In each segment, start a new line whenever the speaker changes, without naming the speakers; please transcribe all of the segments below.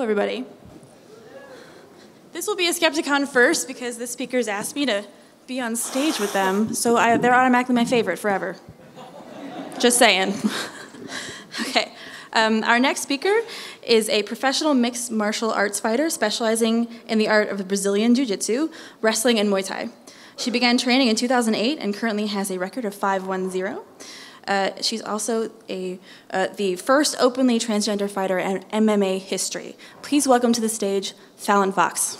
Everybody. This will be a Skepticon first because the speakers asked me to be on stage with them, so I, they're automatically my favorite forever. Just saying. okay. Um, our next speaker is a professional mixed martial arts fighter specializing in the art of Brazilian Jiu Jitsu, wrestling, and Muay Thai. She began training in 2008 and currently has a record of 510. Uh, she's also a, uh, the first openly transgender fighter in MMA history. Please welcome to the stage Fallon Fox.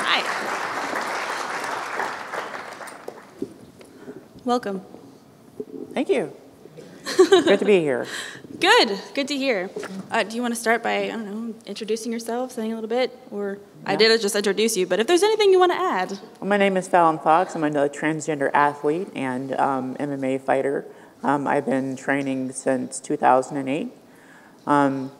Hi. Welcome.
Thank you. Good to be here.
Good. Good to hear. Uh, do you want to start by, I don't know, introducing yourself, saying a little bit? Or I did just introduce you, but if there's anything you want to add.
Well, my name is Fallon Fox. I'm a transgender athlete and um, MMA fighter. Um, I've been training since 2008. Um,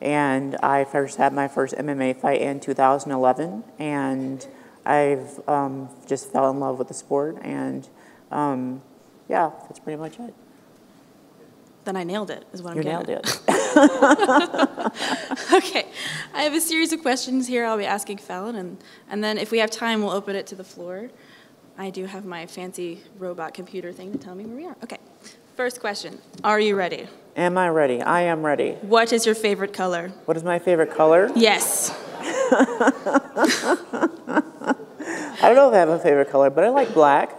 and I first had my first MMA fight in 2011. And I've um, just fell in love with the sport and um, yeah, that's pretty much it.
Then I nailed it, is what I'm
you
getting
nailed it.
okay, I have a series of questions here I'll be asking Fallon, and, and then if we have time, we'll open it to the floor. I do have my fancy robot computer thing to tell me where we are. Okay, first question Are you ready?
Am I ready? I am ready.
What is your favorite color?
What is my favorite color?
Yes.
I don't know if I have a favorite color, but I like black.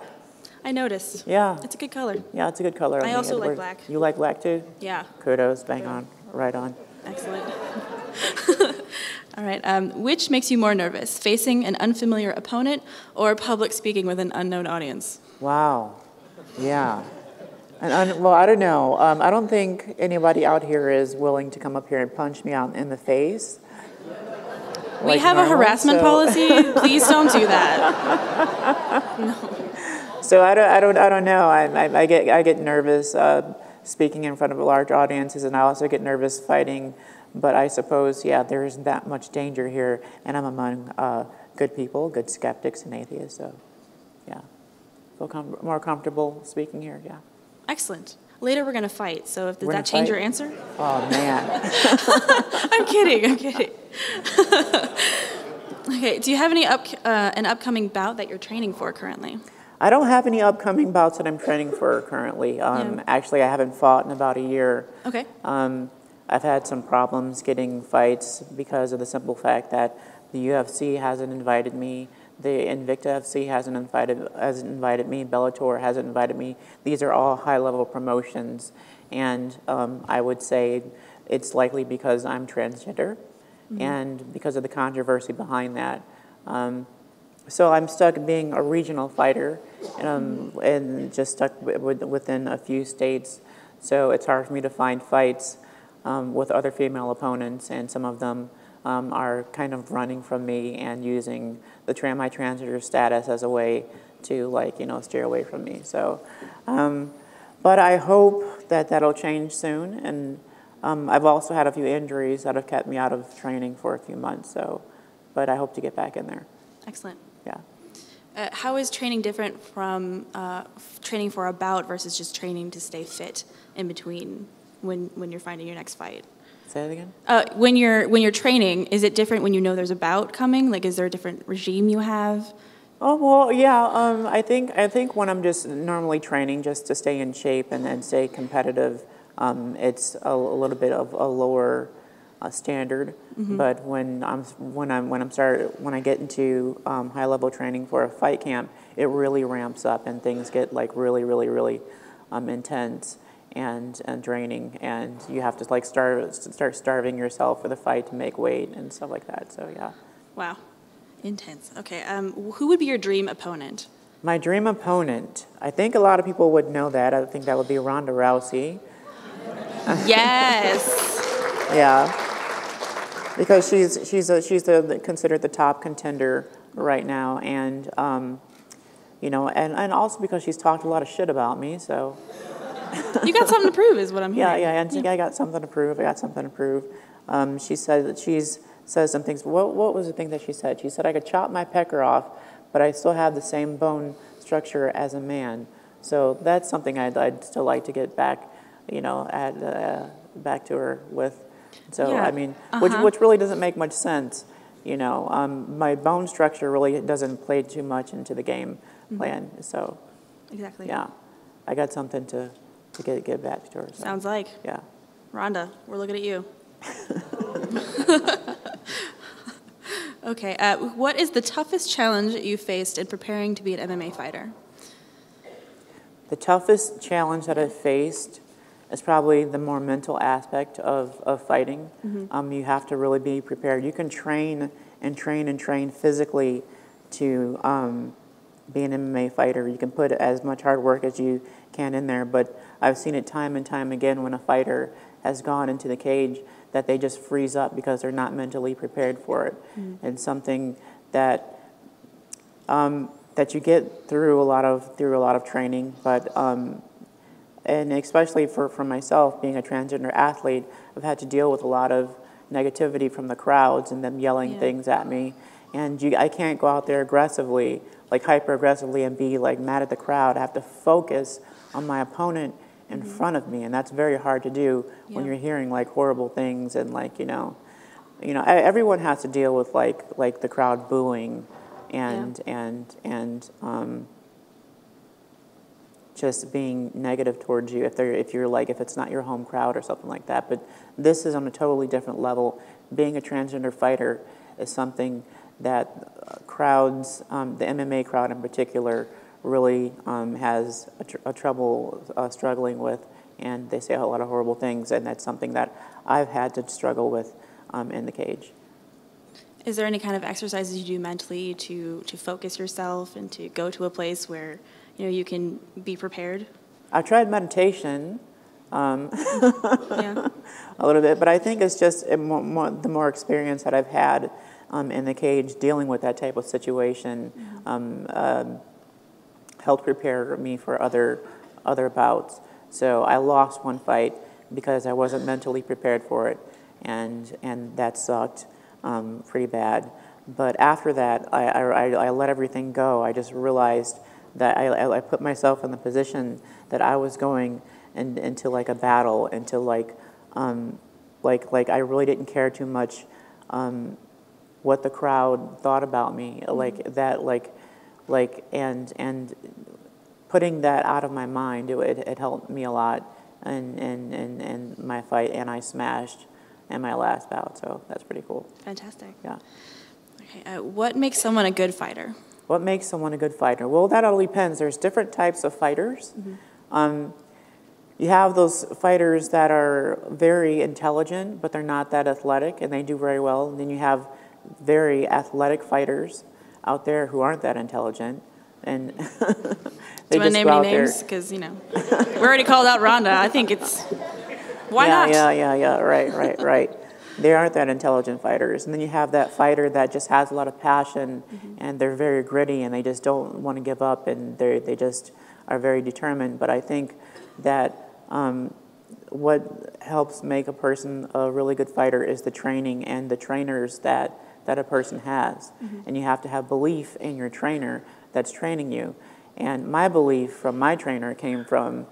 I noticed.
Yeah.
It's a good color.
Yeah, it's a good color.
I also like black.
You like black too?
Yeah.
Kudos, bang on, right on.
Excellent. All right. Um, which makes you more nervous, facing an unfamiliar opponent or public speaking with an unknown audience?
Wow. Yeah. And un- well, I don't know. Um, I don't think anybody out here is willing to come up here and punch me out in the face.
We
like
have
normal,
a harassment
so-
policy. Please don't do that. No.
So I don't, I don't, I don't know. I, I, I get, I get nervous uh, speaking in front of a large audiences, and I also get nervous fighting. But I suppose, yeah, there isn't that much danger here, and I'm among uh, good people, good skeptics and atheists. So, yeah, feel com- more comfortable speaking here. Yeah.
Excellent. Later we're going to fight. So if, does
We're
that change
fight?
your answer?
Oh man.
I'm kidding. I'm kidding. okay. Do you have any up, uh, an upcoming bout that you're training for currently?
I don't have any upcoming bouts that I'm training for currently. Um,
Yeah.
Actually, I haven't fought in about a year.
Okay.
Um, I've had some problems getting fights because of the simple fact that the UFC hasn't invited me, the Invicta FC hasn't invited hasn't invited me, Bellator hasn't invited me. These are all high-level promotions, and um, I would say it's likely because I'm transgender, and because of the controversy behind that. Um, so I'm stuck being a regional fighter, um, and just stuck wi- with, within a few states. So it's hard for me to find fights um, with other female opponents, and some of them um, are kind of running from me and using the tran my transgender status as a way to like you know steer away from me. So, um, but I hope that that'll change soon, and um, I've also had a few injuries that have kept me out of training for a few months. So, but I hope to get back in there.
Excellent.
Yeah.
Uh, how is training different from uh, training for a bout versus just training to stay fit in between when, when you're finding your next fight?
Say that again.
Uh, when you're when you're training, is it different when you know there's a bout coming? Like, is there a different regime you have?
Oh well, yeah. Um, I think I think when I'm just normally training just to stay in shape and, and stay competitive, um, it's a, a little bit of a lower uh, standard. But when I'm when I'm when I'm start when I get into um, high level training for a fight camp, it really ramps up and things get like really really really um, intense and and draining, and you have to like start start starving yourself for the fight to make weight and stuff like that. So yeah.
Wow, intense. Okay, um, who would be your dream opponent?
My dream opponent. I think a lot of people would know that. I think that would be Ronda Rousey.
yes.
Yeah. Because she's she's a, she's the, considered the top contender right now, and um, you know, and, and also because she's talked a lot of shit about me. So
You got something to prove, is what I'm
yeah,
hearing.
yeah, and I got something to prove. I got something to prove. Um, she said that she's says some things. What what was the thing that she said? She said I could chop my pecker off, but I still have the same bone structure as a man. So that's something I'd, I'd still like to get back, you know, at, uh, back to her with. So,
Yeah,
I mean, which,
uh-huh.
which really doesn't make much sense, you know. Um, my bone structure really doesn't play too much into the game
Mm-hmm.
plan. So,
Exactly.
yeah, I got something to, to get, get back to her. So,
Sounds like.
yeah.
Ronda, we're looking at you. okay, uh, what is the toughest challenge you faced in preparing to be an MMA fighter?
The toughest challenge that I've faced is probably the more mental aspect of, of fighting. Um, you have to really be prepared. You can train and train and train physically to um, be an MMA fighter. You can put as much hard work as you can in there, but I've seen it time and time again when a fighter has gone into the cage that they just freeze up because they're not mentally prepared for it. And something that um, that you get through a lot of through a lot of training, but um, and especially for, for myself being a transgender athlete, I've had to deal with a lot of negativity from the crowds and them yelling
Yeah.
things at me, and you, I can't go out there aggressively, like hyper aggressively, and be like mad at the crowd. I have to focus on my opponent in front of me, and that's very hard to do when you're hearing like horrible things and like you know, you know, everyone has to deal with like like the crowd booing, and and and um, just being negative towards you if they're if you're like if it's not your home crowd or something like that. But this is on a totally different level. Being a transgender fighter is something that uh, crowds, um, the MMA crowd in particular, really um, has a, tr- a trouble uh, struggling with, and they say a lot of horrible things, and that's something that I've had to struggle with um, in the cage.
Is there any kind of exercises you do mentally to, to focus yourself and to go to a place where you know you can be prepared?
I've tried meditation. Um,
Yeah.
a little bit, but I think it's just more, more, the more experience that I've had um, in the cage dealing with that type of situation um, um, helped prepare me for other other bouts. So I lost one fight because I wasn't mentally prepared for it, and and that sucked um, pretty bad. But after that, I, I, I let everything go. I just realized that I, I put myself in the position that I was going in, into like a battle, into like um, like like I really didn't care too much um, what the crowd thought about me, like that, like like and and putting that out of my mind, it, it, it helped me a lot in, in, in, in my fight, and I smashed in my last bout, so that's pretty cool.
Fantastic.
Yeah.
Okay. Uh, what makes someone a good fighter?
What makes someone a good fighter? Well, that all depends. There's different types of fighters. Um, you have those fighters that are very intelligent, but they're not that athletic, and they do very well. And then you have very athletic fighters out there who aren't that intelligent, and they
Do you want to
just
name
go
any names? Because you know, we already called out Ronda. I think it's why
yeah,
not?
Yeah, yeah, yeah. Right, right, right. They aren't that intelligent fighters, and then you have that fighter that just has a lot of passion,
Mm-hmm.
and they're very gritty, and they just don't want to give up, and they they just are very determined. But I think that um, what helps make a person a really good fighter is the training and the trainers that that a person has, and you have to have belief in your trainer that's training you. And my belief from my trainer came from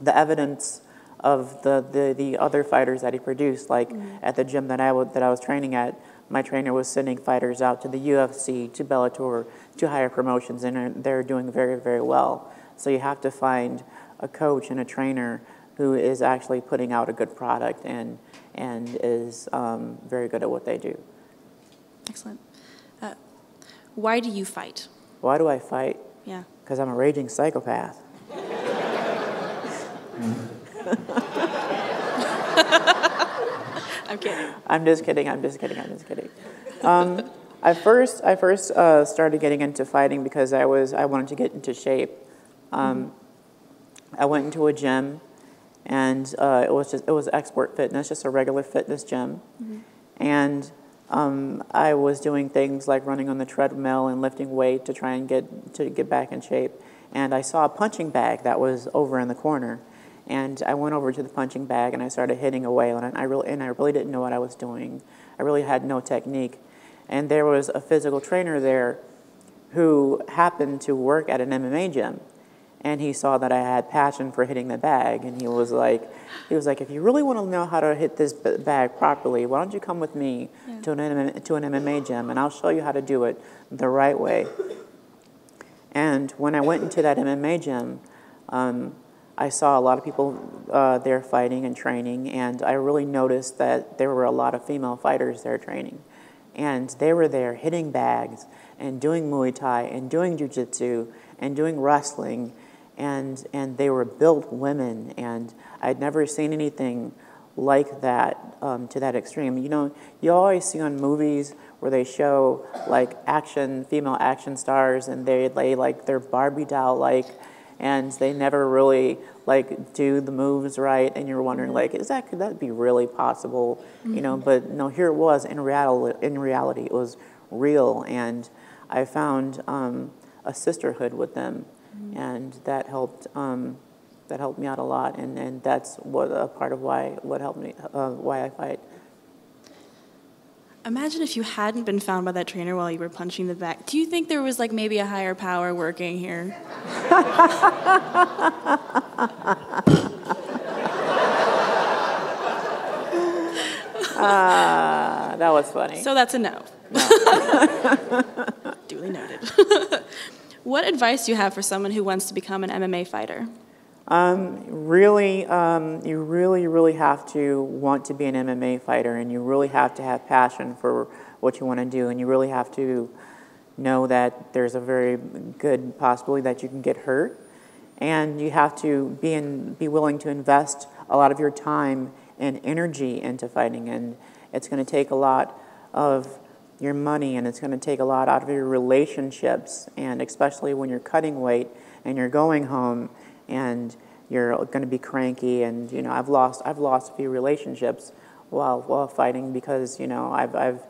the evidence of the, the, the other fighters that he produced. Like at the gym that I, that I was training at, my trainer was sending fighters out to the UFC, to Bellator, to higher promotions, and they're, they're doing very, very well. So you have to find a coach and a trainer who is actually putting out a good product and, and is um, very good at what they do.
Excellent. Uh, why do you fight?
Why do I fight?
Yeah.
Because I'm a raging psychopath.
I'm kidding.
I'm just kidding. I'm just kidding. I'm just kidding. Um, I first I first uh, started getting into fighting because I was I wanted to get into shape. Um, I went into a gym, and uh, it was just it was Export Fitness, just a regular fitness gym, and um, I was doing things like running on the treadmill and lifting weight to try and get to get back in shape. And I saw a punching bag that was over in the corner, and I went over to the punching bag and I started hitting away on it. And I really and I really didn't know what I was doing. I really had no technique, and there was a physical trainer there who happened to work at an MMA gym. And he saw that I had passion for hitting the bag, and he was like, he was like, if you really want to know how to hit this bag properly, why don't you come with me
Yeah.
to an MMA, to an MMA gym, and I'll show you how to do it the right way. And when I went into that MMA gym, um, I saw a lot of people uh, there fighting and training, and I really noticed that there were a lot of female fighters there training. And they were there hitting bags and doing Muay Thai and doing Jiu Jitsu and doing wrestling, and, and they were built women, and I'd never seen anything like that um, to that extreme. You know, you always see on movies where they show like action, female action stars, and they lay like they're Barbie doll like, and they never really like do the moves right, and you're wondering like, is that could that be really possible? You know, but no, here it was. In reality, in reality, it was real, and I found um, a sisterhood with them, and that helped. Um, that helped me out a lot, and, and that's what a part of why what helped me uh, why I fight.
Imagine if you hadn't been found by that trainer while you were punching the bag. Do you think there was like maybe a higher power working here?
Uh, that was funny.
So that's a no. Duly noted. what advice do you have for someone who wants to become an MMA fighter?
Um, really, um, you really, really have to want to be an MMA fighter, and you really have to have passion for what you want to do, and you really have to know that there's a very good possibility that you can get hurt, and you have to be in, be willing to invest a lot of your time and energy into fighting, and it's going to take a lot of your money, and it's going to take a lot out of your relationships, and especially when you're cutting weight and you're going home and you're going to be cranky and you know I've lost I've lost a few relationships while while fighting because you know I've I've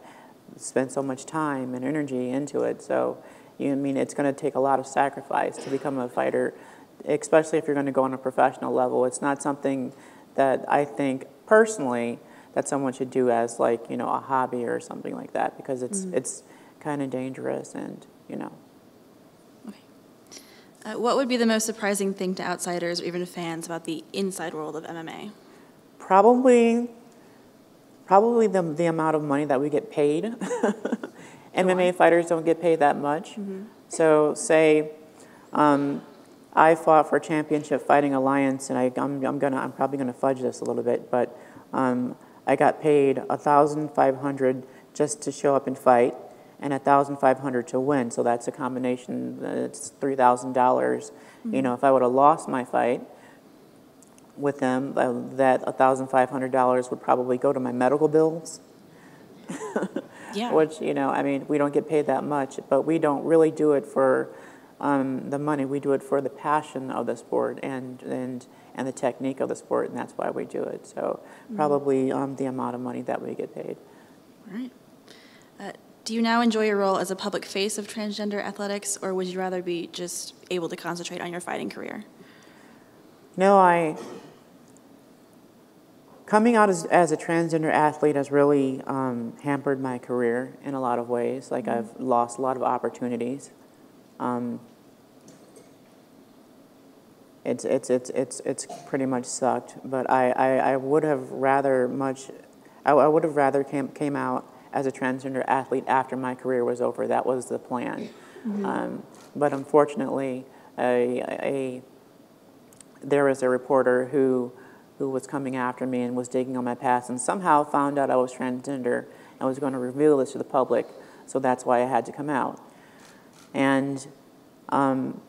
spent so much time and energy into it. So you I mean it's going to take a lot of sacrifice to become a fighter especially if you're going to go on a professional level. It's not something that I think personally that someone should do as like you know a hobby or something like that because it's mm-hmm. it's kind of dangerous and you know
Uh, what would be the most surprising thing to outsiders or even fans about the inside world of MMA?
Probably, probably the, the amount of money that we get paid. MMA fighters don't get paid that much. So say um, I fought for Championship Fighting Alliance, and I, I'm, I'm gonna I'm probably gonna fudge this a little bit, but um, I got paid thousand five hundred just to show up and fight, and thousand five hundred to win. So that's a combination. It's three thousand dollars. You know, if I would have lost my fight, with them, uh, that $1,500 would probably go to my medical bills,
Yeah.
which, you know, I mean, we don't get paid that much, but we don't really do it for um, the money. We do it for the passion of the sport and, and, and the technique of the sport, and that's why we do it. So probably um, the amount of money that we get paid.
All right. Uh, do you now enjoy your role as a public face of transgender athletics, or would you rather be just able to concentrate on your fighting career?
No, I. Coming out as, as a transgender athlete has really um, hampered my career in a lot of ways. Like, I've lost a lot of opportunities. Um, it's, it's, it's, it's, it's pretty much sucked, but I, I, I would have rather much, I, I would have rather came, came out as a transgender athlete after my career was over. That was the plan. Um, but unfortunately, a, a, there was a reporter who, who was coming after me and was digging on my past and somehow found out I was transgender and was going to reveal this to the public. So that's why I had to come out. And um,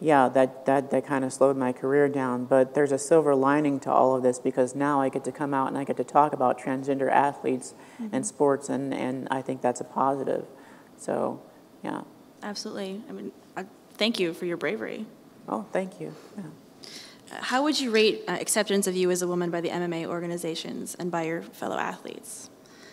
yeah, that, that, that kind of slowed my career down. But there's a silver lining to all of this because now I get to come out and I get to talk about transgender athletes and sports, and, and I think that's a positive. So, yeah.
Absolutely. I mean, uh, thank you for your bravery.
Oh, thank you. Yeah.
Uh, How would you rate uh, acceptance of you as a woman by the MMA organizations and by your fellow athletes?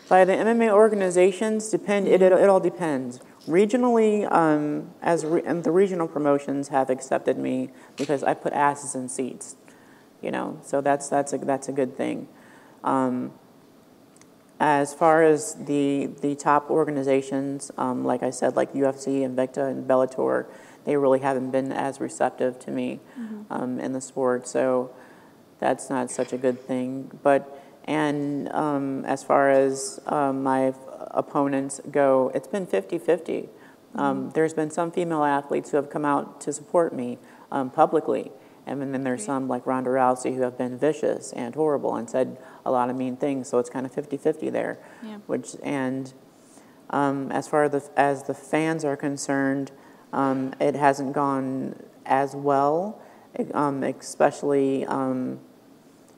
By the MMA organizations, depend. It, it, it all depends. Regionally, um, as re, and the regional promotions have accepted me because I put asses in seats, you know. So that's that's a that's a good thing. Um, as far as the, the top organizations, um, like I said, like UFC, Invicta, and Bellator, they really haven't been as receptive to me um, in the sport. So that's not such a good thing. But and um, as far as um, my opponents go, it's been 50-50. Um, There's been some female athletes who have come out to support me um, publicly. And then there's some like Ronda Rousey who have been vicious and horrible and said a lot of mean things. So it's kind of 50-50 there.
Yeah.
Which and um, as far the, as the fans are concerned, um, it hasn't gone as well, um, especially um,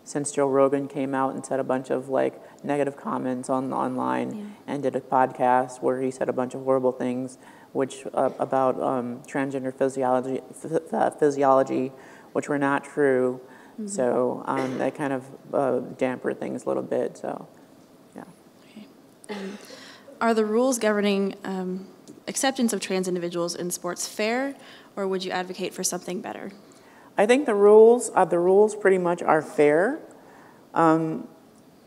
since Joe Rogan came out and said a bunch of like negative comments on online
Yeah.
and did a podcast where he said a bunch of horrible things, which uh, about um, transgender physiology, ph- physiology, which were not true. So um, that kind of uh, dampened things a little bit. So, yeah.
Um, Are the rules governing um, acceptance of trans individuals in sports fair, or would you advocate for something better?
I think the rules, uh, the rules pretty much are fair. Um,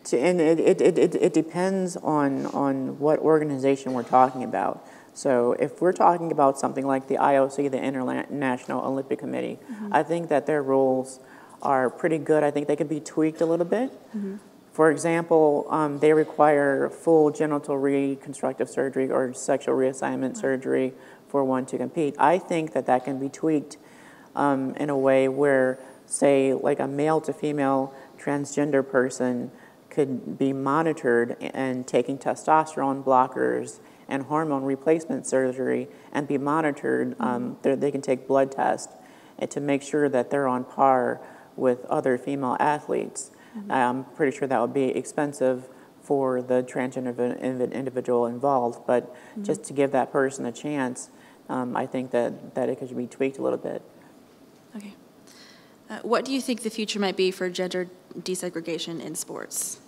to, and it, it, it, it, it depends on, on what organization we're talking about. So if we're talking about something like the IOC, the International Olympic Committee, I think that their rules are pretty good. I think they could be tweaked a little bit. For example, um, they require full genital reconstructive surgery or sexual reassignment surgery for one to compete. I think that that can be tweaked um, in a way where, say, like a male to female transgender person could be monitored and taking testosterone blockers and hormone replacement surgery and be monitored. Um, they're- they can take blood tests and to make sure that they're on par with other female athletes. I'm pretty sure that would be expensive for the transgender individual involved, but just to give that person a chance, um, I think that, that it could be tweaked a little bit.
Okay. Uh, what do you think the future might be for gender desegregation in sports?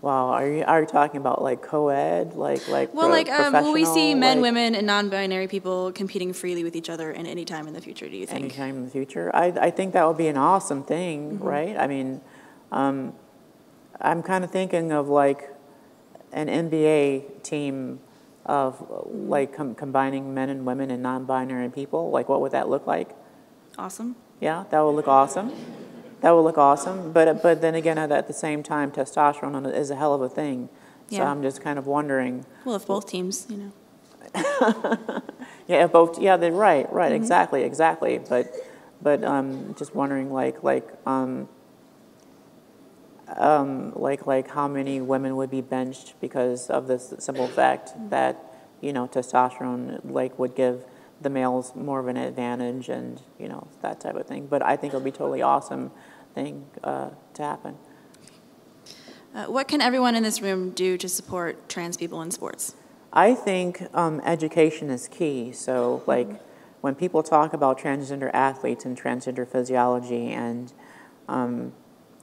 Wow, are you, are you talking about like co-ed, like, like
Well, like, um, will we see men,
like,
women, and non-binary people competing freely with each other in any time in the future? Do you think?
Any time in the future? I, I think that would be an awesome thing,
Mm-hmm.
right? I mean, um, I'm kind of thinking of like an NBA team of like com- combining men and women and non-binary people. Like, what would that look like?
Awesome.
Yeah, that will look awesome. That will look awesome. But but then again, at, the same time, testosterone is a hell of a thing. So
Yeah.
I'm just kind of wondering.
Well, if both teams, you know.
Yeah, if both. Yeah, they're right. Right.
Mm-hmm.
Exactly. Exactly. But but um, just wondering, like like um, um, like like how many women would be benched because of this simple fact
Mm-hmm.
that you know testosterone like would give the males more of an advantage and you know that type of thing. But I think it'll be totally awesome thing uh, to happen.
Uh, what can everyone in this room do to support trans people in sports?
I think um, education is key. So, like, when people talk about transgender athletes and transgender physiology, and um,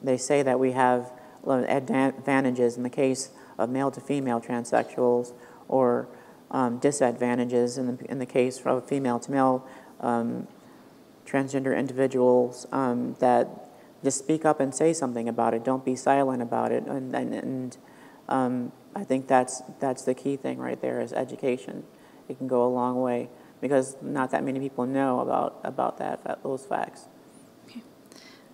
they say that we have a lot of advan- advantages in the case of male to female transsexuals, or um, disadvantages in the, in the case of female to male um, transgender individuals, um, that just speak up and say something about it. Don't be silent about it. And, and, and um, I think that's, that's the key thing right there is education. It can go a long way because not that many people know about, about that, those facts.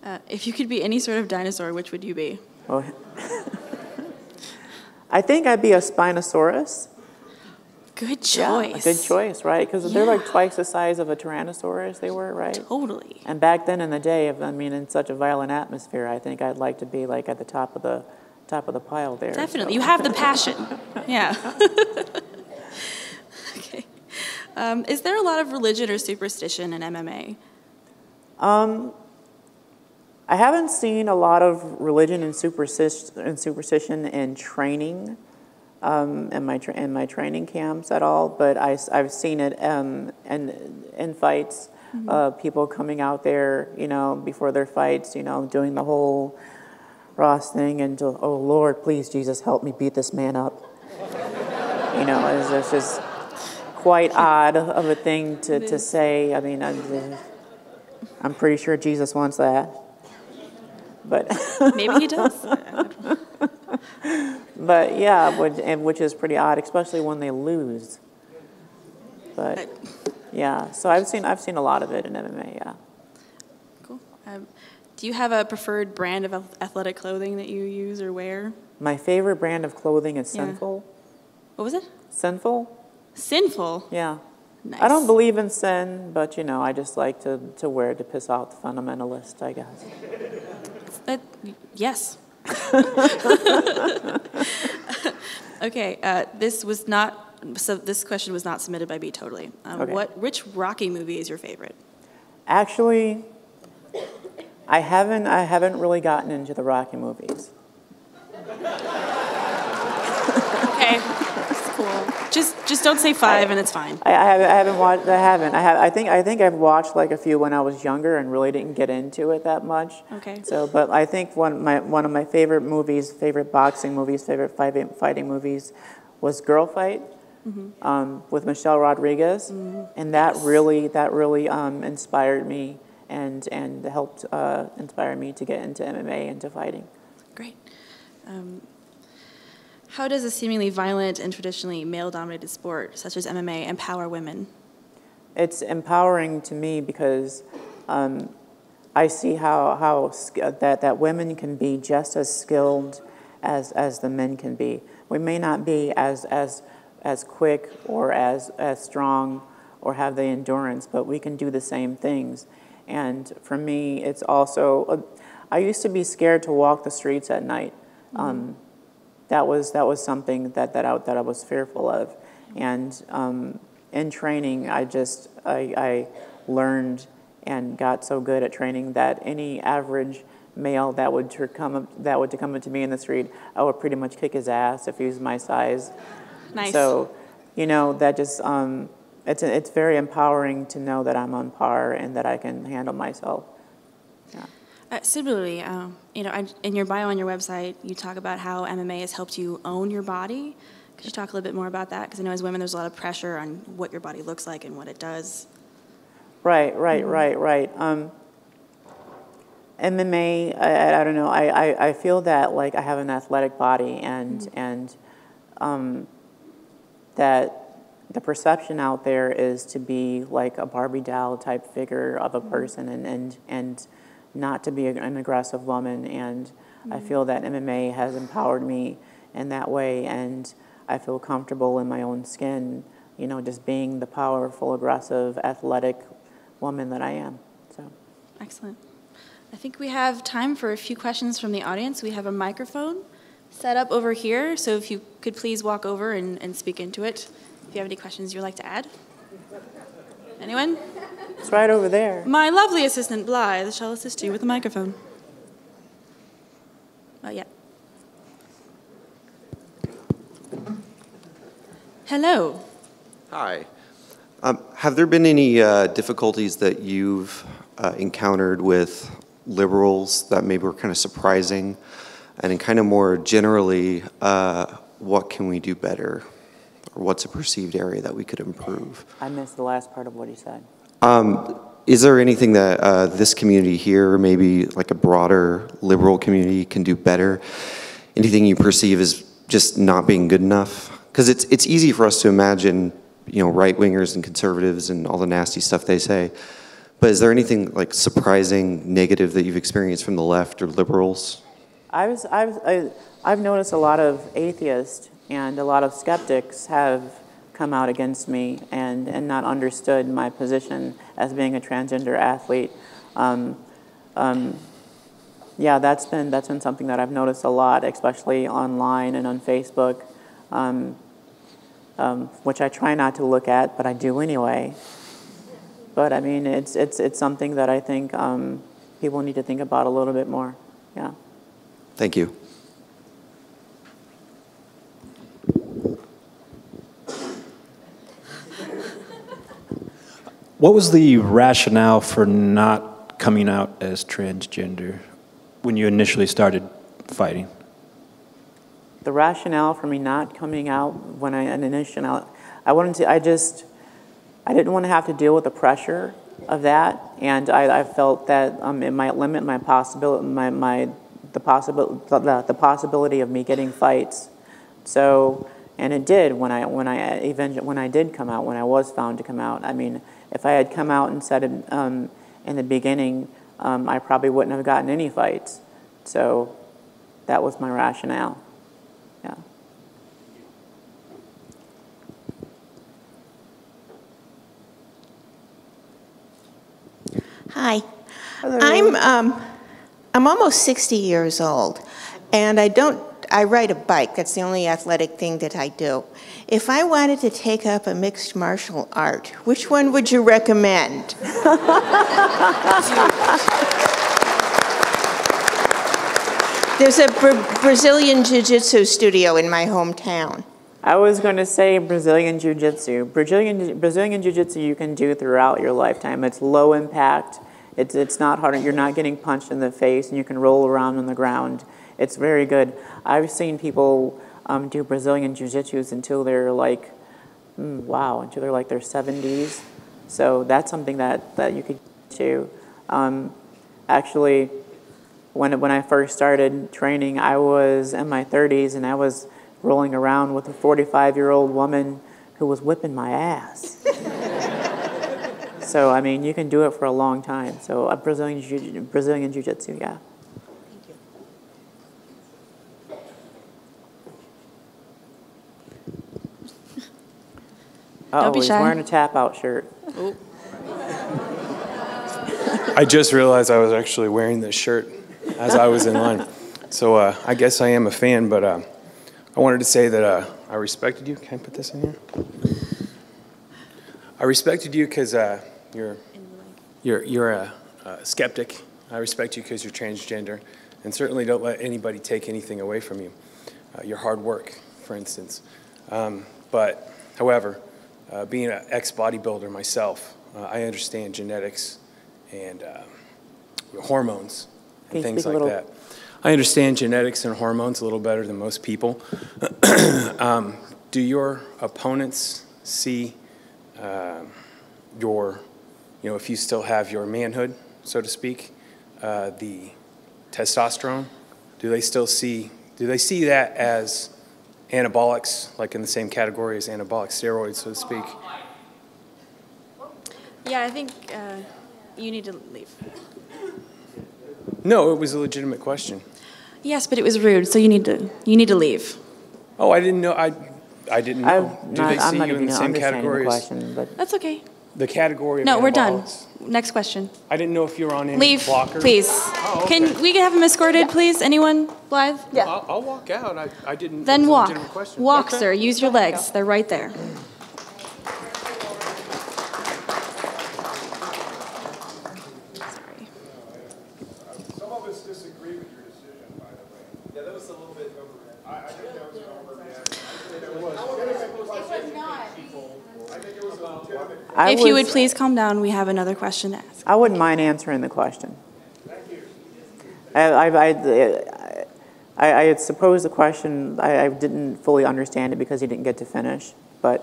Uh, if you could be any sort of dinosaur, which would you be?
Well, I think I'd be a Spinosaurus.
Good choice.
Yeah, a good choice, right? Because they're like twice the size of a Tyrannosaurus, they were, right?
Totally.
And back then in the day, if, I mean, in such a violent atmosphere, I think I'd like to be like at the top of the top of the pile there.
Definitely.
so.
You have the passion. Yeah. okay. Um, is there a lot of religion or superstition in MMA?
Um, I haven't seen a lot of religion and superstition, and superstition in training, um, in my in my training camps at all. But I, I've seen it um, in in fights. Uh, people coming out there, you know, before their fights, you know, doing the whole Ross thing, and oh Lord, please Jesus, help me beat this man up. you know, it's, it's just quite odd of a thing to, to say. I mean, I'm, I'm pretty sure Jesus wants that. But
Maybe he does.
but yeah, which, and which is pretty odd, especially when they lose. But yeah, so I've seen I've seen a lot of it in MMA. Yeah.
Cool. Um, do you have a preferred brand of athletic clothing that you use or wear?
My favorite brand of clothing is
Yeah.
Sinful.
What was it?
Sinful.
Sinful.
Yeah.
Nice.
I don't believe in sin, but you know, I just like to, to wear it to piss off the fundamentalist, I guess.
That, yes. okay, uh, this was not, so this question was not submitted by B totally. Um,
Okay.
What, which Rocky movie is your favorite?
Actually, I haven't I haven't really gotten into the Rocky movies.
Okay, it's cool. Just, just don't say five and it's fine.
I, I haven't I haven't watched I haven't I have I think I think I've watched like a few when I was younger and really didn't get into it that much.
Okay.
So, but I think one my one of my favorite movies, favorite boxing movies, favorite fighting fighting movies, was Girl Fight. Um, with Michelle Rodriguez, and that really that really um, inspired me and and helped uh, inspire me to get into MMA and to fighting.
Great. Um, how does a seemingly violent and traditionally male-dominated sport, such as MMA, empower women?
It's empowering to me because um, I see how, how that, that women can be just as skilled as, as the men can be. We may not be as, as, as quick or as, as strong or have the endurance, but we can do the same things. And for me, it's also, uh, I used to be scared to walk the streets at night. Um, that was that was something that that I, that I was fearful of, and um, in training, I just I, I learned and got so good at training that any average male that would to come up, that would to come up to me in the street, I would pretty much kick his ass if he was my size.
Nice.
So, you know, that just um, it's it's very empowering to know that I'm on par and that I can handle myself. Yeah.
Uh, similarly, um, you know, I, in your bio on your website, you talk about how MMA has helped you own your body. Could you talk a little bit more about that? Because I know as women, there's a lot of pressure on what your body looks like and what it does.
Right, right, right, right. Um, MMA, I, I, don't know. I, I, I feel that like I have an athletic body, and and um, that the perception out there is to be like a Barbie doll type figure of a person, and and and not to be an aggressive woman. And I mm-hmm. feel that MMA has empowered me in that way, and I feel comfortable in my own skin. You know, just being the powerful, aggressive, athletic woman that I am. So.
Excellent. I think we have time for a few questions from the audience. We have a microphone set up over here, so if you could please walk over and, and speak into it. If you have any questions you'd like to add. Anyone?
It's right over there.
My lovely assistant, Blythe, shall assist you with the microphone. Oh, yeah. Hello.
Hi. Um, have there been any uh, difficulties that you've uh, encountered with liberals that maybe were kind of surprising? And then kind of more generally, uh, what can we do better? Or what's a perceived area that we could improve?
I missed the last part of what he said.
Um, is there anything that uh, this community here, maybe like a broader liberal community, can do better? Anything you perceive as just not being good enough? Because it's it's easy for us to imagine, you know, right wingers and conservatives and all the nasty stuff they say. But is there anything like surprising, negative that you've experienced from the left or liberals?
I was, I was, I, I've noticed a lot of atheists and a lot of skeptics have come out against me and, and not understood my position as being a transgender athlete. Um, um, yeah, that's been, that's been something that I've noticed a lot, especially online and on Facebook, um, um, which I try not to look at, but I do anyway. But I mean, it's, it's, it's something that I think um, people need to think about a little bit more. Yeah.
Thank you.
What was the rationale for not coming out as transgender when you initially started fighting?
the rationale for me not coming out when I initially, initial I wanted to I just I didn't want to have to deal with the pressure of that and I, I felt that um, it might limit my possibility my, my the possible, the, the possibility of me getting fights. So, and it did when I, when I, when I did come out, when I was found to come out. I mean, if I had come out and said um, in the beginning, um, I probably wouldn't have gotten any fights. So that was my rationale. Yeah.
Hi. Hello. I'm, um, I'm almost 60 years old, and I don't, I ride a bike. That's the only athletic thing that I do. If I wanted to take up a mixed martial art, which one would you recommend? There's a Bra- Brazilian Jiu-Jitsu studio in my hometown.
I was going to say Brazilian Jiu Jitsu. Brazilian, Brazilian Jiu Jitsu you can do throughout your lifetime. It's low impact, it's, it's not hard, you're not getting punched in the face, and you can roll around on the ground. It's very good. I've seen people um, do Brazilian Jiu Jitsus until they're like, mm, wow, until they're like their 70s. So that's something that, that you could do. Um, actually, when, when I first started training, I was in my 30s and I was rolling around with a 45 year old woman who was whipping my ass. so, I mean, you can do it for a long time. So, a Brazilian, jiu- Brazilian Jiu Jitsu, yeah.
Don't
Oh,
be
he's wearing a tap out shirt.
I just realized I was actually wearing this shirt as I was in line. So uh, I guess I am a fan, but uh, I wanted to say that uh, I respected you. Can I put this in here? I respected you because uh, you're, you're, you're a, a skeptic. I respect you because you're transgender. And certainly don't let anybody take anything away from you. Uh, your hard work, for instance. Um, but, however, uh, being an ex bodybuilder myself, uh, I understand genetics and uh, hormones and things like that. I understand genetics and hormones a little better than most people. um, do your opponents see um your, you know, if you still have your manhood, so to speak, uh, the testosterone? Do they still see? Do they see that as anabolics, like in the same category as anabolic steroids, so to speak?
Yeah, I think uh, you need to leave.
No, it was a legitimate question.
Yes, but it was rude, so you need to you need to leave.
Oh, I didn't know. I, I didn't know.
I'm
Do
not,
they
I'm
see
not
you in the same
understanding the
category
question, but
That's okay.
The category? Of
No, we're done.
anabolics?
Next question.
I didn't know if you were on any
Leave,
blocker.
please.
Oh, okay.
Can we have him escorted, please? Anyone, Blythe?
Yeah.
I'll, I'll walk out. I, I didn't. it
Then
was a
walk.
legitimate question.
Walk,
Okay.
sir. Use your legs. They're right there. Sorry.
Some of us disagree with your decision, by the way. Yeah, that was a little bit overreaction. I, I think that was an overreaction.
If you would please calm down, we have another question to ask.
I wouldn't mind answering the question. I, I, I, I, I had supposed the question, I, I didn't fully understand it because he didn't get to finish. But,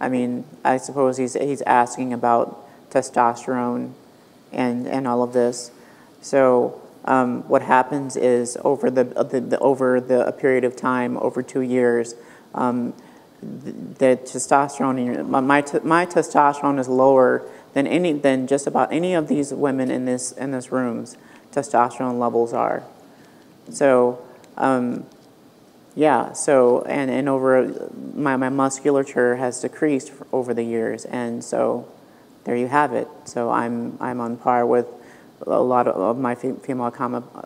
I mean, I suppose he's, he's asking about testosterone and, and all of this. So, um, what happens is over the, the, the over the a period of time, over two years, um, the testosterone in my, my, my testosterone is lower than any than just about any of these women in this in this room's testosterone levels are. So, um, yeah. So and and over my my musculature has decreased over the years, and so there you have it. So I'm I'm on par with a lot of, my female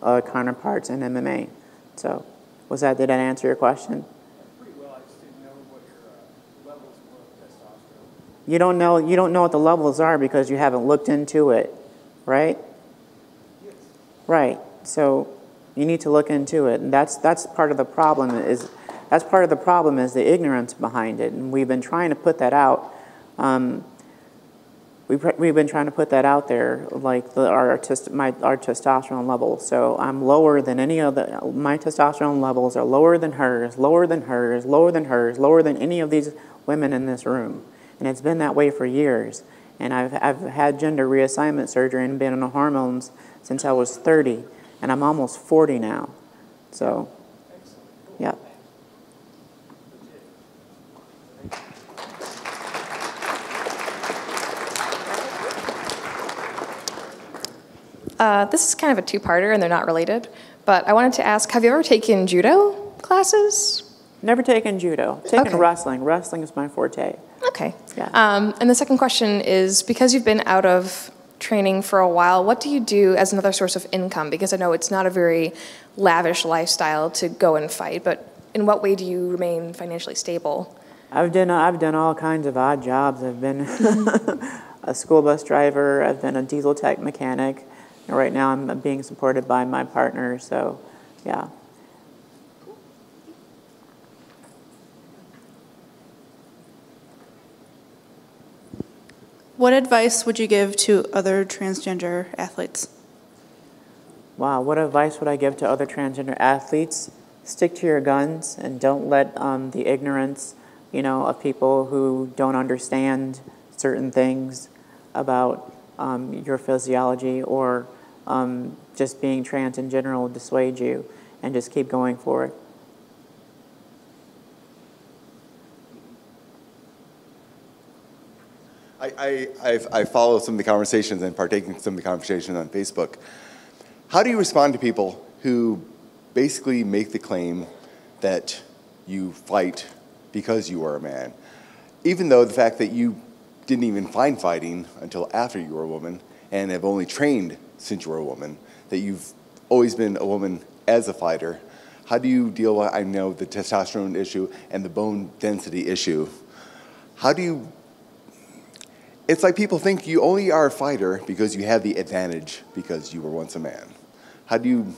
uh, counterparts in MMA. So, was that did that answer your question? You don't know you don't know what the levels are because you haven't looked into it, right? Right. So you need to look into it, and that's that's part of the problem is that's part of the problem is the ignorance behind it, and we've been trying to put that out. Um, we've, we've been trying to put that out there, like the, our, test, my, our testosterone levels. So I'm lower than any of the, my testosterone levels are lower than hers, lower than hers, lower than hers, lower than any of these women in this room. And it's been that way for years. And I've, I've had gender reassignment surgery and been on hormones since I was 30. and I'm almost 40 now. So, yeah.
Uh, this is kind of a two-parter, and they're not related. But I wanted to ask: Have you ever taken judo classes?
Never taken judo. Taken
Okay.
wrestling. Wrestling is my forte.
Okay.
Yeah.
Um, and the second question is: Because you've been out of training for a while, what do you do as another source of income? Because I know it's not a very lavish lifestyle to go and fight, but in what way do you remain financially stable?
I've done I've done all kinds of odd jobs. I've been a school bus driver. I've been a diesel tech mechanic. And right now, I'm being supported by my partner. So, yeah.
What advice would you give to other transgender athletes?
Wow. What advice would I give to other transgender athletes? Stick to your guns and don't let um, the ignorance, you know, of people who don't understand certain things about um, your physiology or um, just being trans in general dissuade you, and just keep going for it.
I, I, I follow some of the conversations and partake in some of the conversations on Facebook. How do you respond to people who basically make the claim that you fight because you are a man, even though the fact that you didn't even find fighting until after you were a woman and have only trained since you were a woman, that you've always been a woman as a fighter? How do you deal with, I know, the testosterone issue and the bone density issue? How do you it's like people think you only are a fighter because you have the advantage because you were once a man. How do you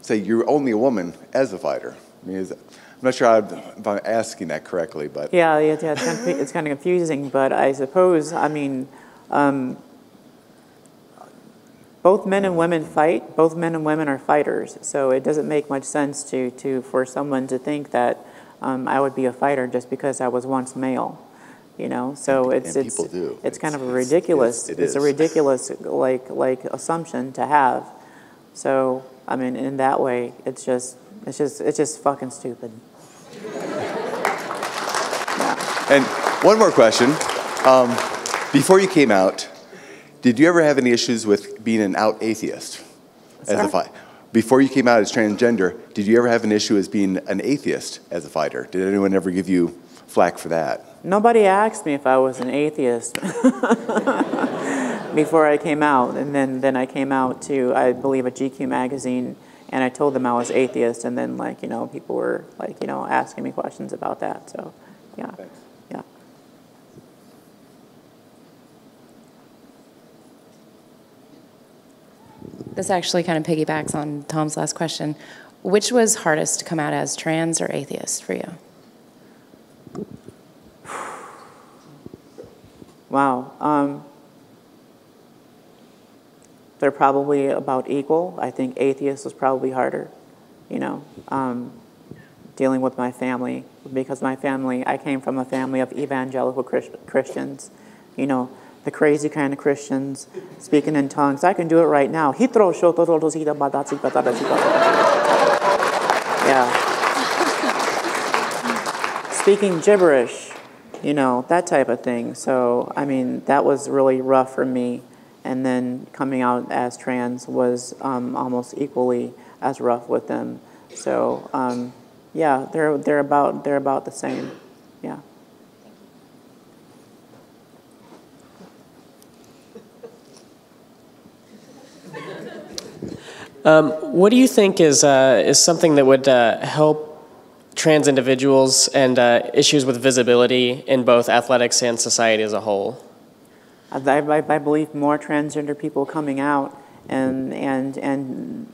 say you're only a woman as a fighter? I mean, is, I'm not sure I'm, if I'm asking that correctly, but
Yeah, yeah, yeah it's, kind of, it's kind of confusing, but I suppose, I mean, um, both men and women fight. Both men and women are fighters, so it doesn't make much sense to, to for someone to think that um, I would be a fighter just because I was once male. You know, so
And-
it's
and
it's
people do.
it's kind of a
It's- it's-
ridiculous.
it
it's a ridiculous like like assumption to have. So I mean, in that way, it's just it's just it's just fucking stupid.
And one more question. Um, before you came out, did you ever have any issues with being an out atheist as a
Sorry?
fighter? Before you came out as transgender, did you ever have an issue as being an atheist as a fighter? Did anyone ever give you flack for that?
Nobody asked me if I was an atheist before I came out, and then, then I came out to I believe a GQ magazine, and I told them I was atheist, and then like you know people were like you know asking me questions about that. So, yeah, yeah.
This actually kind of piggybacks on Tom's last question. Which was hardest to come out as, trans or atheist for you?
Wow. Um, they're probably about equal. I think atheist is probably harder, you know, um, dealing with my family because my family, I came from a family of evangelical Christians, you know, the crazy kind of Christians speaking in tongues. I can do it right now. Yeah. Speaking gibberish, you know, that type of thing. So, I mean, that was really rough for me. And then coming out as trans was um, almost equally as rough with them. So, um, yeah, they're, they're, about, they're about the same. Yeah.
Um, what do you think is, uh, is something that would uh, help trans individuals and uh, issues with visibility in both athletics and society as a whole?
I, I, I believe more transgender people coming out and and and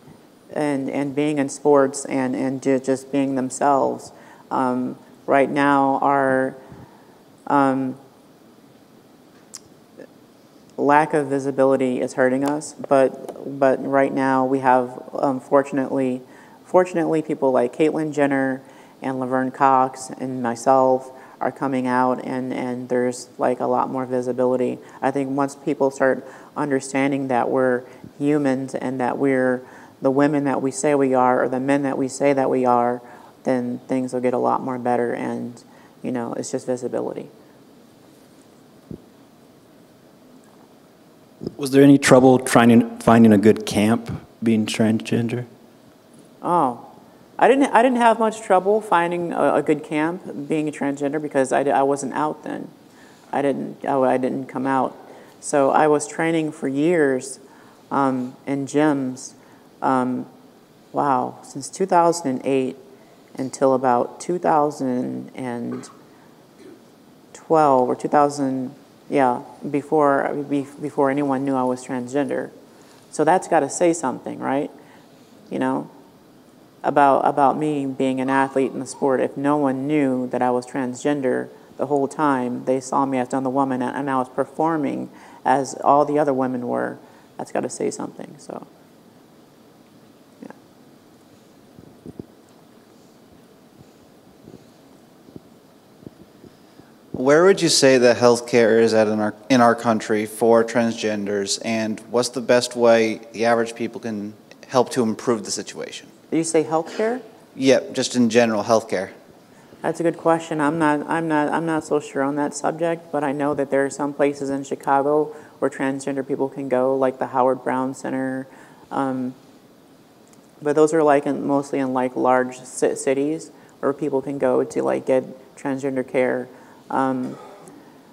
and, and being in sports and and ju- just being themselves. Um, right now, our um, lack of visibility is hurting us. But but right now we have um, fortunately fortunately people like Caitlyn Jenner and Laverne Cox and myself are coming out and, and there's like a lot more visibility. I think once people start understanding that we're humans and that we're the women that we say we are or the men that we say that we are, then things will get a lot more better and, you know, it's just visibility.
Was there any trouble trying to finding a good camp being transgender?
Oh, I didn't. I didn't have much trouble finding a, a good camp being a transgender because I, I wasn't out then. I didn't. I, I didn't come out. So I was training for years um, in gyms. Um, wow, since 2008 until about 2012 or 2000. Yeah, before before anyone knew I was transgender. So that's got to say something, right? You know, about about me being an athlete in the sport. If no one knew that I was transgender the whole time, they saw me as another woman, and I was performing as all the other women were. That's got to say something. So.
Where would you say that healthcare is at in our, in our country for transgenders, and what's the best way the average people can help to improve the situation?
Did you say healthcare?
Yep, just in general, healthcare.
That's a good question. I'm not, I'm not, I'm not so sure on that subject, but I know that there are some places in Chicago where transgender people can go, like the Howard Brown Center. Um, but those are like in, mostly in like large cities where people can go to like get transgender care. Um,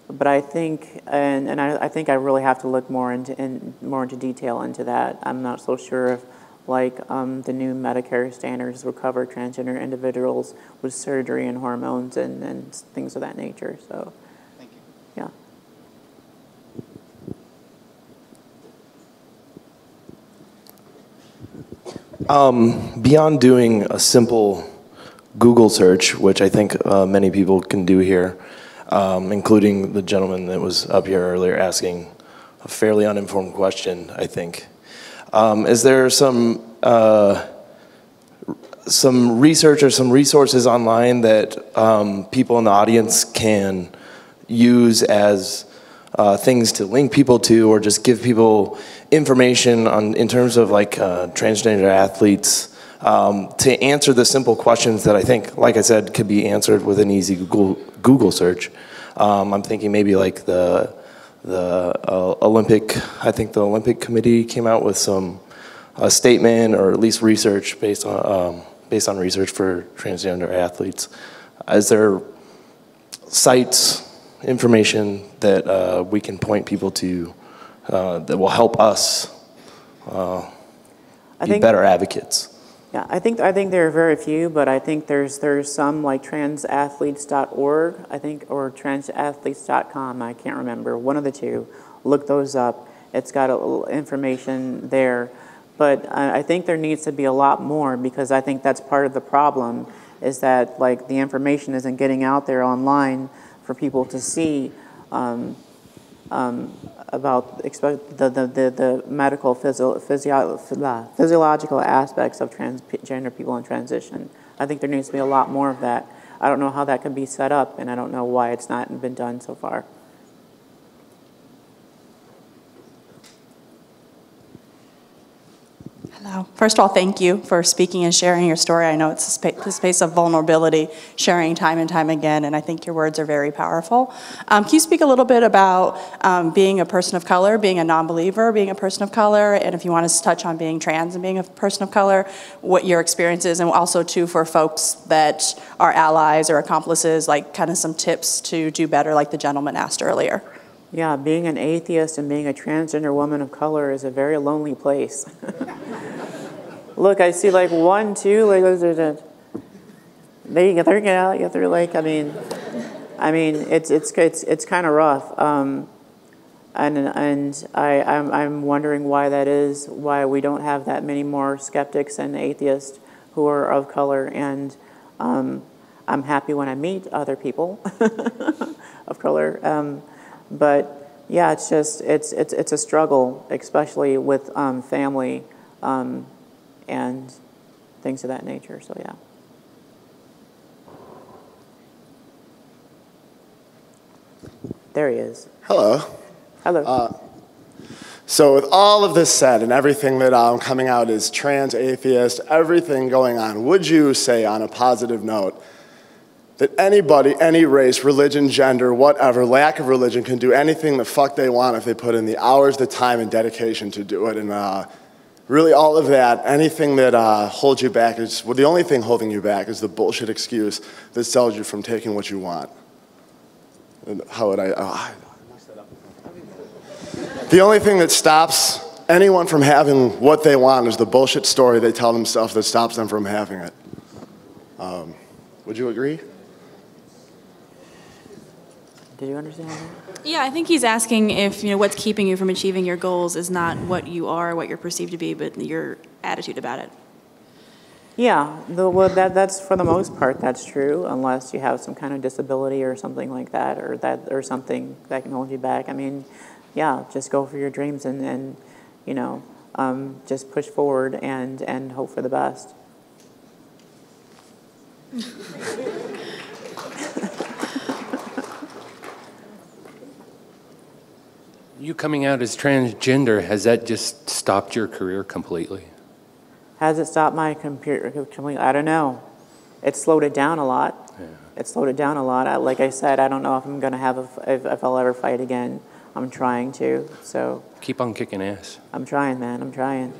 but I think, and, and I, I, think I really have to look more into in, more into detail into that. I'm not so sure if, like um, the new Medicare standards will cover transgender individuals with surgery and hormones and, and things of that nature. So,
thank you.
Yeah.
Um, beyond doing a simple Google search, which I think uh, many people can do here um, including the gentleman that was up here earlier asking a fairly uninformed question, I think. Um, is there some uh, some research or some resources online that um, people in the audience can use as uh, things to link people to or just give people information on in terms of like uh, transgender athletes um, to answer the simple questions that I think, like I said, could be answered with an easy Google, Google search. Um, I'm thinking maybe like the the uh, Olympic. I think the Olympic Committee came out with some a statement or at least research based on um, based on research for transgender athletes. Is there sites, information that uh, we can point people to uh, that will help us uh, be better advocates?
Yeah, I think I think there are very few, but I think there's there's some like transathletes.org, I think, or transathletes.com. I can't remember. One of the two. Look those up. It's got a little information there, but I, I think there needs to be a lot more because I think that's part of the problem is that like the information isn't getting out there online for people to see. Um, um, about the, the, the, the medical physio, physio, physiological aspects of transgender people in transition. I think there needs to be a lot more of that. I don't know how that can be set up, and I don't know why it's not been done so far.
Hello. First of all, thank you for speaking and sharing your story. I know it's a, a space of vulnerability, sharing time and time again, and I think your words are very powerful. Um, can you speak a little bit about um, being a person of color, being a non believer, being a person of color, and if you want to touch on being trans and being a person of color, what your experience is, and also, too, for folks that are allies or accomplices, like kind of some tips to do better, like the gentleman asked earlier?
Yeah, being an atheist and being a transgender woman of color is a very lonely place. Look, I see like one, two, like those there you go, there you go, they're like, I mean, I mean, it's it's it's it's kind of rough, um, and and I I'm I'm wondering why that is, why we don't have that many more skeptics and atheists who are of color, and um, I'm happy when I meet other people of color, um, but yeah, it's just it's it's it's a struggle, especially with um, family. Um, and things of that nature. So, yeah. There he is.
Hello.
Hello.
Uh, so, with all of this said and everything that I'm coming out as trans, atheist, everything going on, would you say, on a positive note, that anybody, any race, religion, gender, whatever, lack of religion, can do anything the fuck they want if they put in the hours, the time, and dedication to do it? And uh, really, all of that, anything that uh, holds you back is, well, the only thing holding you back is the bullshit excuse that sells you from taking what you want. And how would I? I the only thing that stops anyone from having what they want is the bullshit story they tell themselves that stops them from having it. Um, would you agree?
Did you understand that?
Yeah, I think he's asking if, you know, what's keeping you from achieving your goals is not what you are, what you're perceived to be, but your attitude about it.
Yeah, the, well, that, that's for the most part, that's true, unless you have some kind of disability or something like that, or that, or something that can hold you back. I mean, yeah, just go for your dreams and, and you know, um, just push forward and, and hope for the best.
You coming out as transgender, has that just stopped your career completely?
Has it stopped my computer completely? I don't know. It slowed it down a lot.
Yeah.
It slowed it down a lot. I, like I said, I don't know if I'm going to have, a, if, if I'll ever fight again. I'm trying to, so
Keep on kicking ass.
I'm trying, man. I'm trying.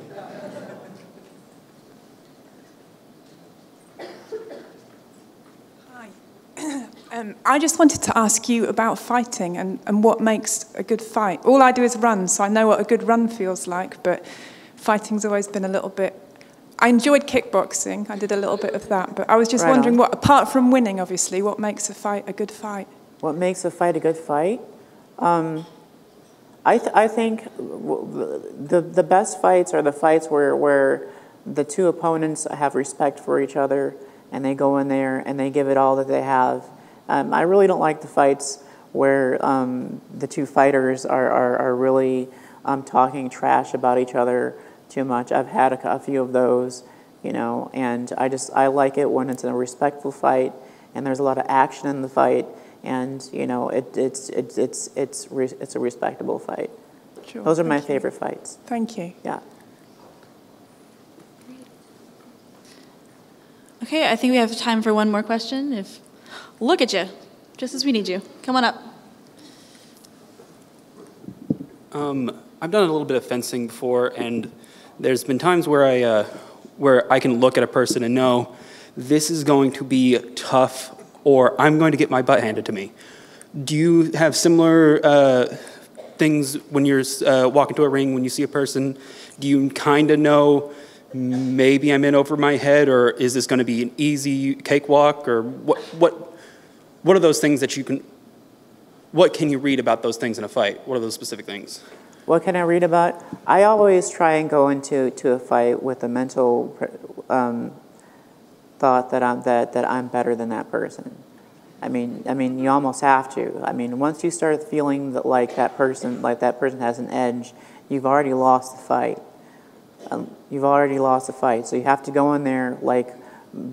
Um, I just wanted to ask you about fighting and, and what makes a good fight. All I do is run, so I know what a good run feels like, but fighting's always been a little bit. I enjoyed kickboxing, I did a little bit of that, but I was just
Right
wondering
on.
what, apart from winning, obviously, what makes a fight a good fight?
What makes a fight a good fight? Um, I, th- I think w- the, the best fights are the fights where, where the two opponents have respect for each other and they go in there and they give it all that they have. Um, I really don't like the fights where um, the two fighters are, are, are really um, talking trash about each other too much. I've had a, a few of those, you know, and I just I like it when it's a respectful fight and there's a lot of action in the fight and you know it, it's it's it's it's re- it's a respectable fight.
Sure,
Those are my
you.
favorite fights.
Thank you.
Yeah.
Okay, I think we have time for one more question. If look at you, just as we need you. Come on up.
Um, I've done a little bit of fencing before, and there's been times where I, uh, where I can look at a person and know this is going to be tough, or I'm going to get my butt handed to me. Do you have similar uh, things when you're uh, walking to a ring when you see a person? Do you kind of know maybe I'm in over my head, or is this going to be an easy cakewalk, or what? What? What are those things that you can? What can you read about those things in a fight? What are those specific things?
What can I read about? I always try and go into to a fight with a mental um, thought that I'm that, that I'm better than that person. I mean, I mean, you almost have to. I mean, once you start feeling that like that person, like that person has an edge, you've already lost the fight. Um, you've already lost the fight. So you have to go in there like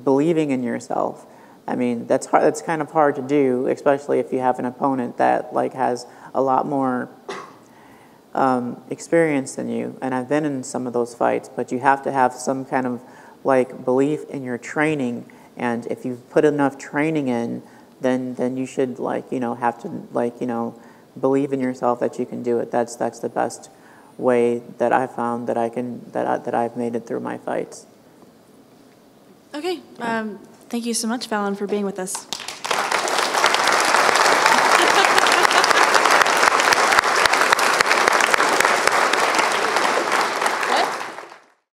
believing in yourself. I mean, that's hard. That's kind of hard to do, especially if you have an opponent that like has a lot more um, experience than you. And I've been in some of those fights, but you have to have some kind of like belief in your training. And if you've put enough training in, then then you should like you know have to like you know believe in yourself that you can do it. That's that's the best way that I found that I can that I, that I've made it through my fights.
Okay. Um, thank you so much, Fallon, for being with us.